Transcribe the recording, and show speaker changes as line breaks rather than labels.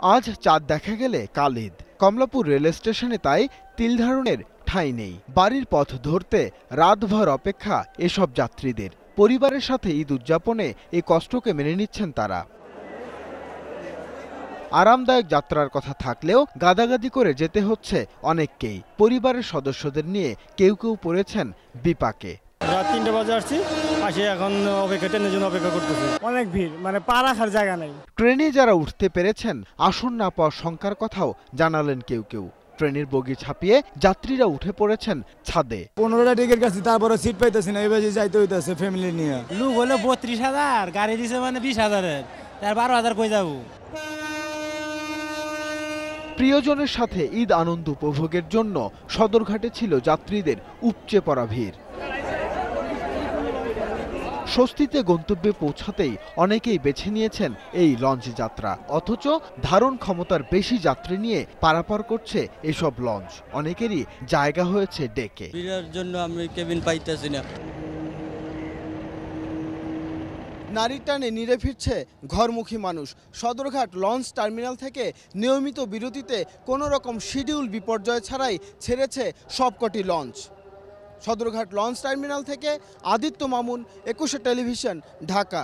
আজ চাঁদ দেখা গেলে কাল ঈদ। কমলাপুর রেল স্টেশনে তাই তিল ধারণের ঠাঁই নেই। বাড়ির পথ ধরতে রাতভর অপেক্ষা এসব যাত্রীদের। পরিবারের সাথে ঈদ উদযাপনে এই কষ্টকে মেনে নিচ্ছেন তারা। আরামদায়ক যাত্রার কথা থাকলেও গাদাগাদি করে যেতে হচ্ছে অনেককেই। পরিবারের সদস্যদের নিয়ে কেউ কেউ পড়েছেন বিপাকে।
রাত তিনটে বাজে আসছি আসি এখন অপেক্ষা ট্রেনের জন্য অপেক্ষা করতেছি।
অনেক ভিড় মানে পা রাখার জায়গা নেই।
ট্রেনে যারা উঠতে পেরেছেন আসন না পাওয়ার শঙ্কার কথাও জানালেন কেউ কেউ। ট্রেনের বগি ছাপিয়ে যাত্রীরা উঠে পড়েছেন ছাদে।
পনেরোটা টিকিট কাটছি তারপরে সিট পাইতেছি না এবার যাইতে হইতেছে ফ্যামিলি নিয়ে।
লুক হলো বত্রিশ হাজার গাড়ি দিছে মানে বিশ হাজারের তার বারো হাজার কই যাব?
প্রিয়জনের সাথে ঈদ আনন্দ উপভোগের জন্য সদরঘাটে ছিল যাত্রীদের উপচে পড়া ভিড়। স্বস্তিতে গন্তব্যে পৌঁছাতেই অনেকেই বেছে নিয়েছেন এই লঞ্চ যাত্রা। অথচ ধারণ ক্ষমতার বেশি যাত্রী নিয়ে পারাপার করছে এসব লঞ্চ। অনেকেরই জায়গা হয়েছে ডেকে।
জন্য আমি কেবিন পাইতেছি না।
নারীর টানে নিরে ফিরছে ঘরমুখী মানুষ। সদরঘাট লঞ্চ টার্মিনাল থেকে নিয়মিত বিরতিতে কোনো রকম শিডিউল বিপর্যয় ছাড়াই ছেড়েছে সবকটি লঞ্চ। সদরঘাট লঞ্চ টার্মিনাল থেকে আদিত্য মামুন একুশে টেলিভিশন ঢাকা।